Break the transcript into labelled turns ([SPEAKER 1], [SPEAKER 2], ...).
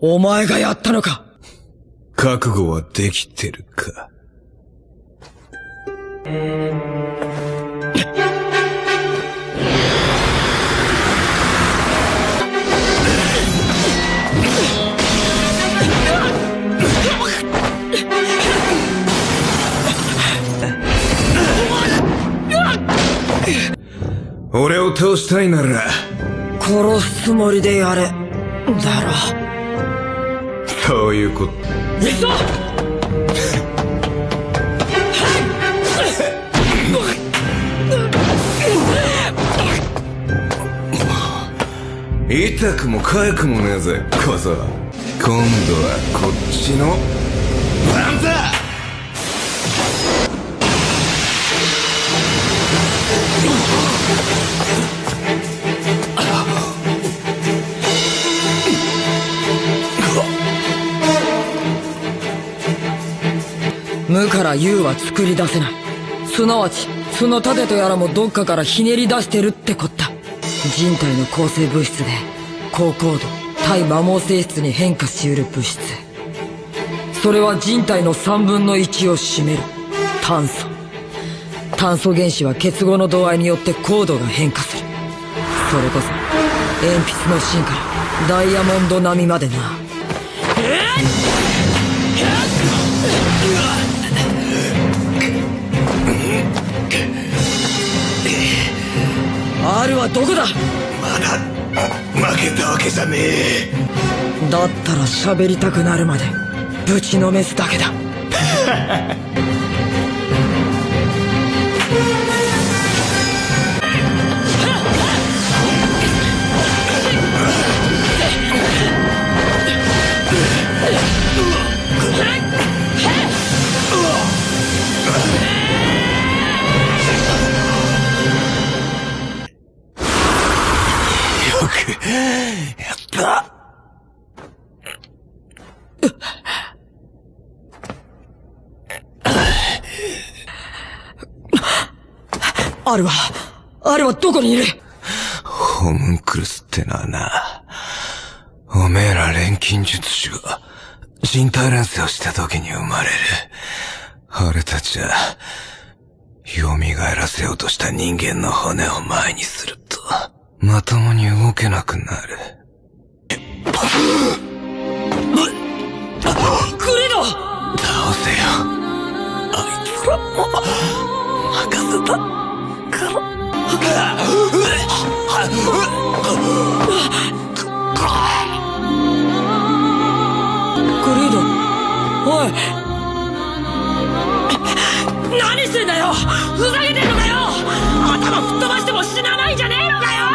[SPEAKER 1] お前がやったのか？
[SPEAKER 2] 覚悟はできてるか？俺を倒したいなら、
[SPEAKER 1] 殺すつもりでやれ。だろ。
[SPEAKER 2] そういうこと。
[SPEAKER 1] 行くぞ
[SPEAKER 2] 痛くも痒くもねえぜ、小僧。今度はこっちの、番だ
[SPEAKER 1] 無から有は作り出せない。すなわち、その盾とやらもどっかからひねり出してるってこった。人体の構成物質で、高高度、対摩耗性質に変化し得る物質。それは人体の3分の1を占める。炭素。炭素原子は結合の度合いによって高度が変化する。それこそ、鉛筆の芯からダイヤモンド並みまでな。R はどこだ
[SPEAKER 2] まだ、負けたわけじゃねえ。
[SPEAKER 1] だったら喋りたくなるまでぶちのめすだけだ
[SPEAKER 2] やった。
[SPEAKER 1] あるはあるはどこにいる？
[SPEAKER 2] ホムンクルスってのはな、おめえら錬金術師が人体錬成をした時に生まれる。俺たちは、蘇らせようとした人間の骨を前にすると、まともに動けなくなる。
[SPEAKER 1] クリド
[SPEAKER 2] 倒せよ。あいつらも、任せた。から。
[SPEAKER 1] クリドおい。何してんだよ！ふざけてんのかよ！頭吹っ飛ばしても死なないんじゃねえのかよ